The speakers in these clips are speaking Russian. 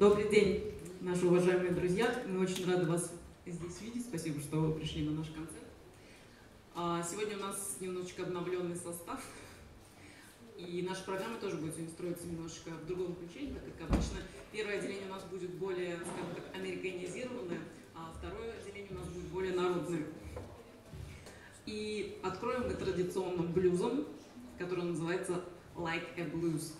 Добрый день, наши уважаемые друзья. Мы очень рады вас здесь видеть. Спасибо, что вы пришли на наш концерт. А, сегодня у нас немножечко обновленный состав. И наша программа тоже будет строиться немножечко в другом ключе, так как обычно первое отделение у нас будет более, скажем так, американизированное, а второе отделение у нас будет более народное. И откроем мы традиционным блюзом, который называется Like a Blues.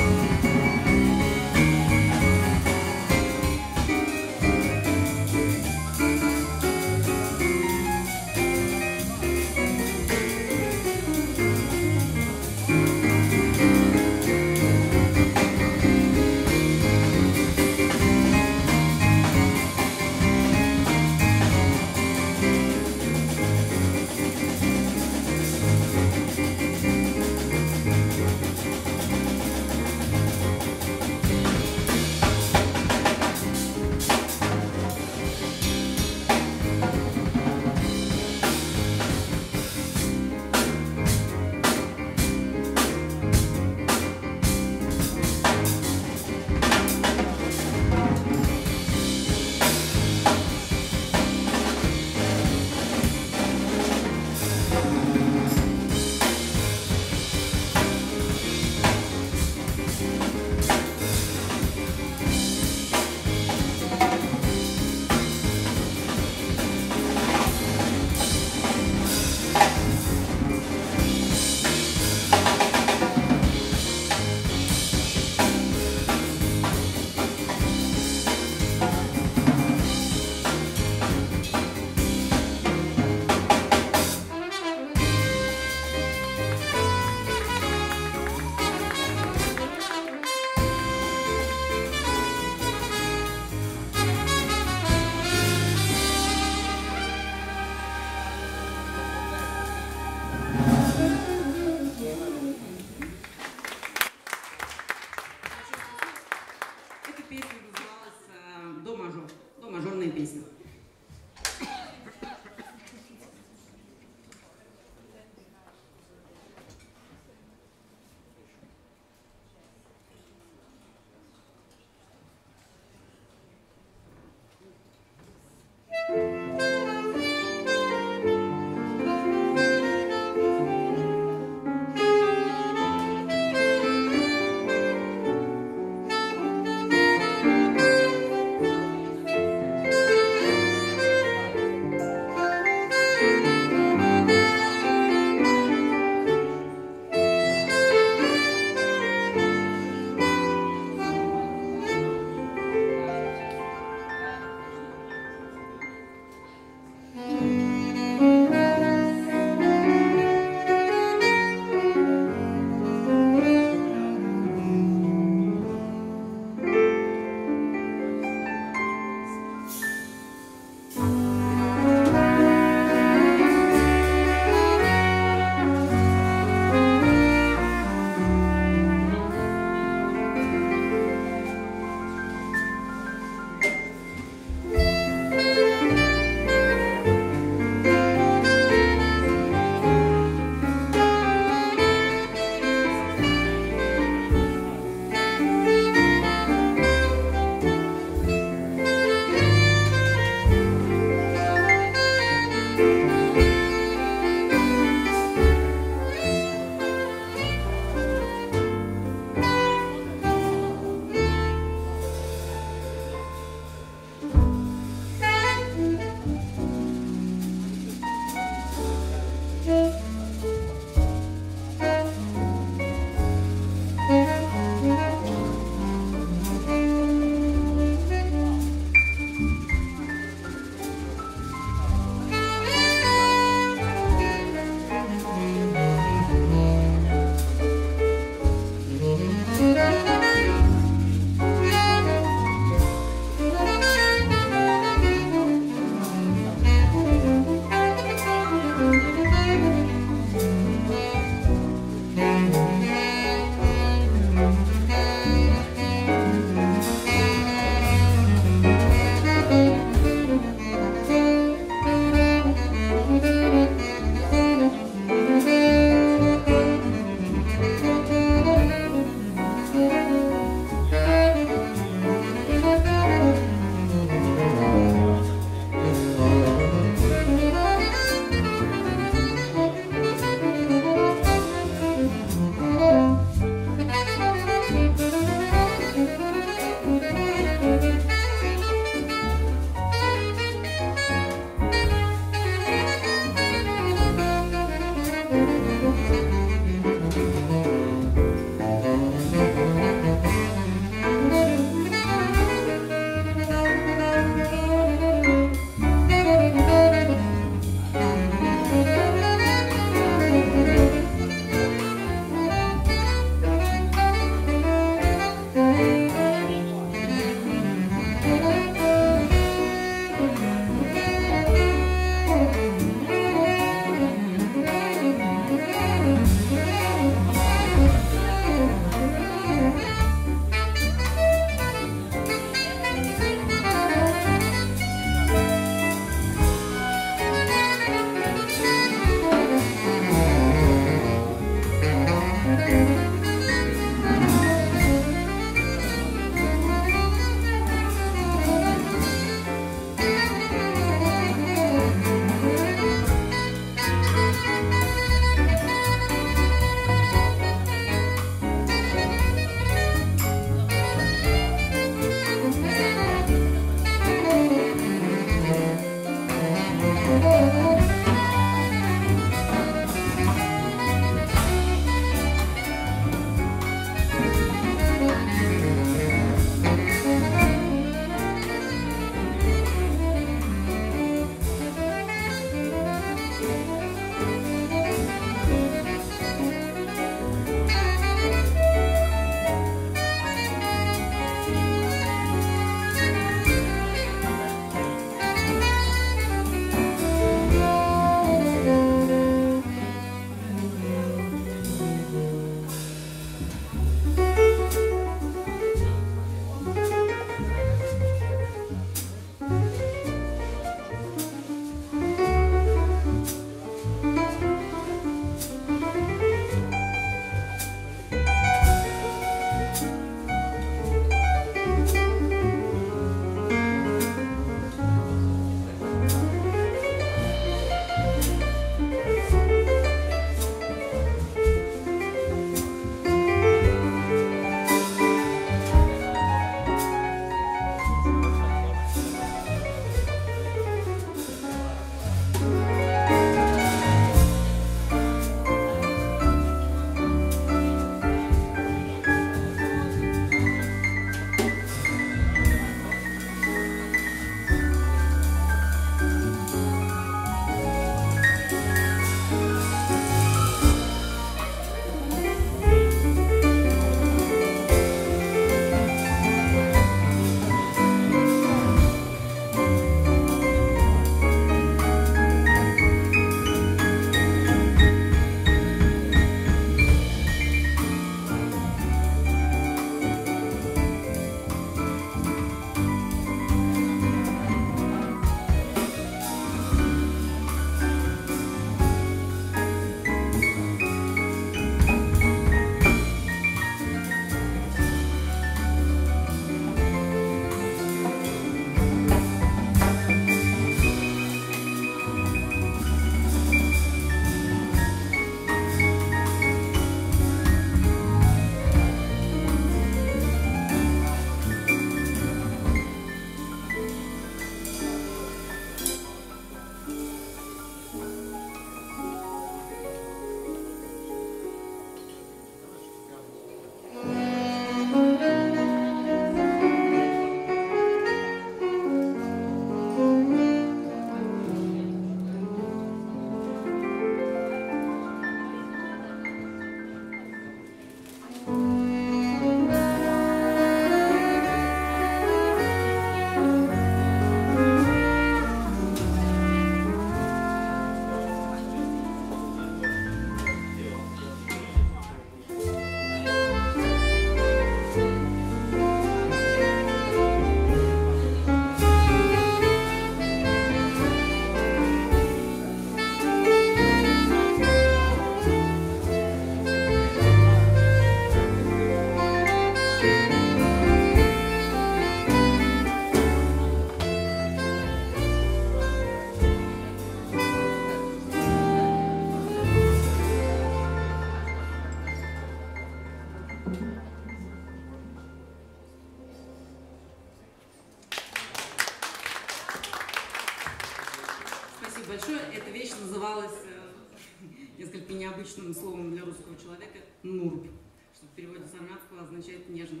Необычным словом для русского человека «нурб», что в переводе с армянского означает «нежно».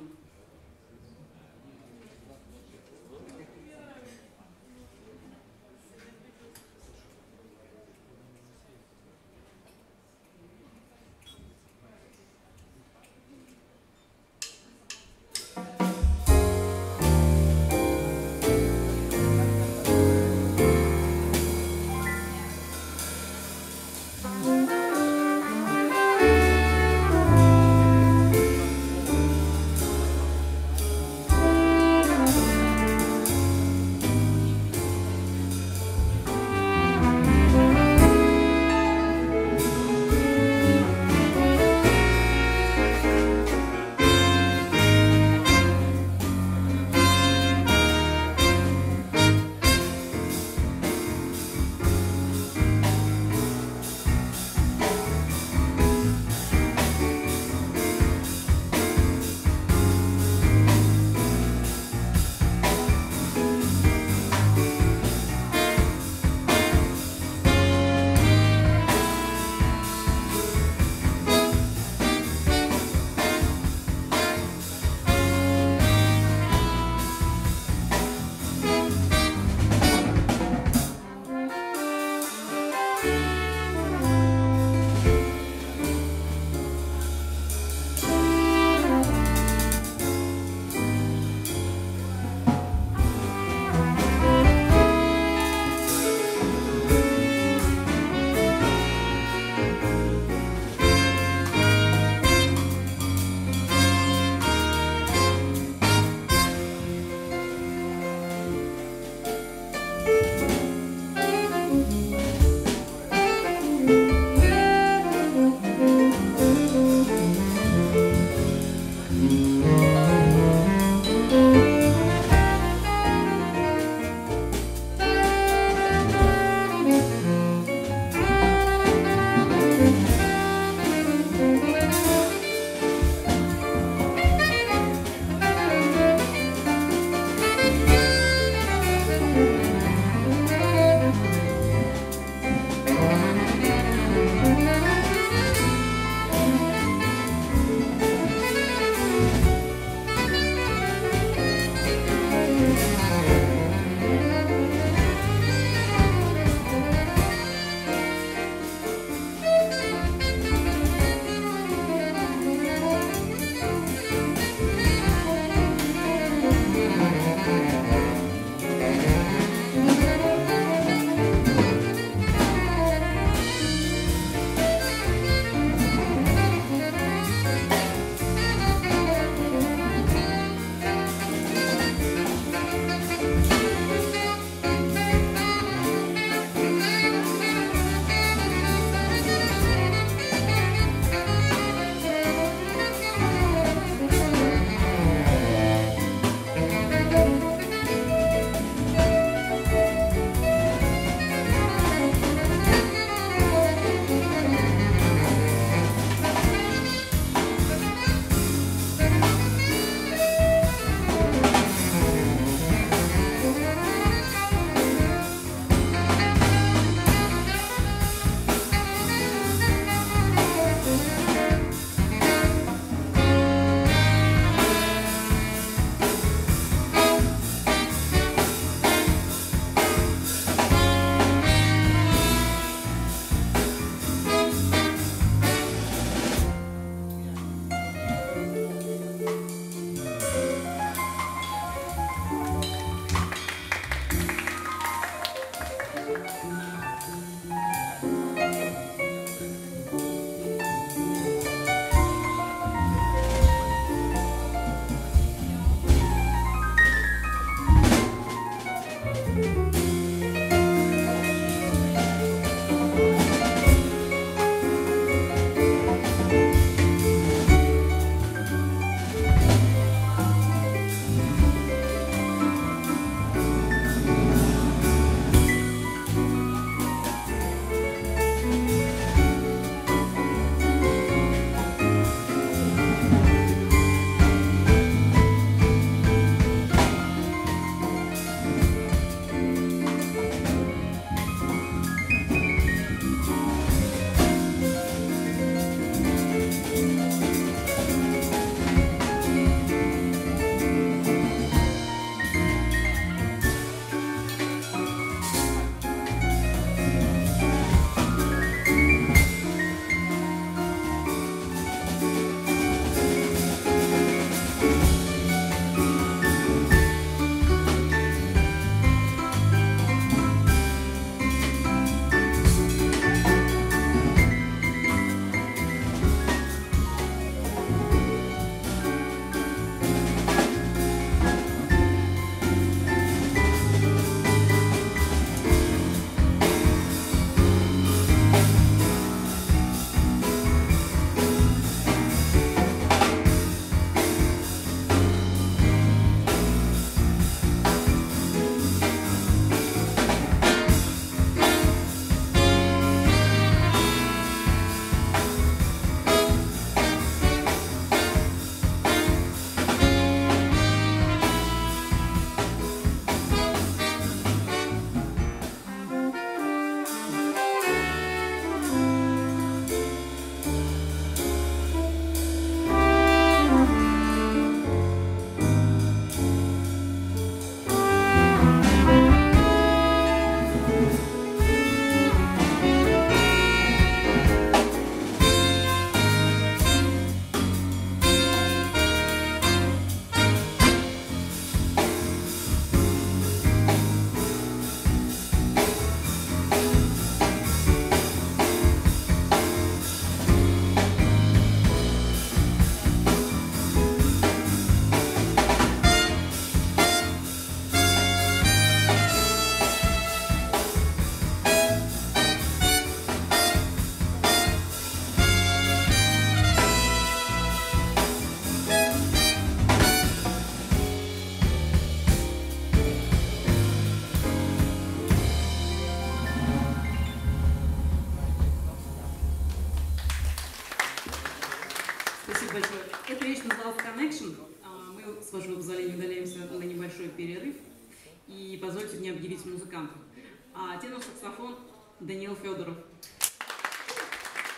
Даниил Федоров.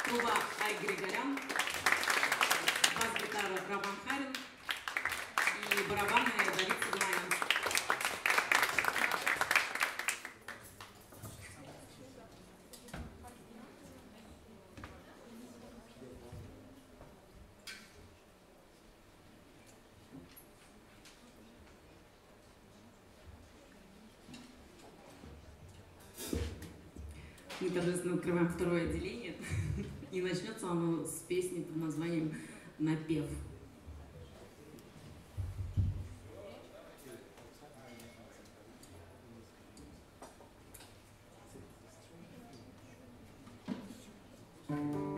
Труба Ай Григорян. Бас-гитара Роман Харин. И барабаны торжественно открываем второе отделение. И начнется оно с песни под названием «Напев». Thank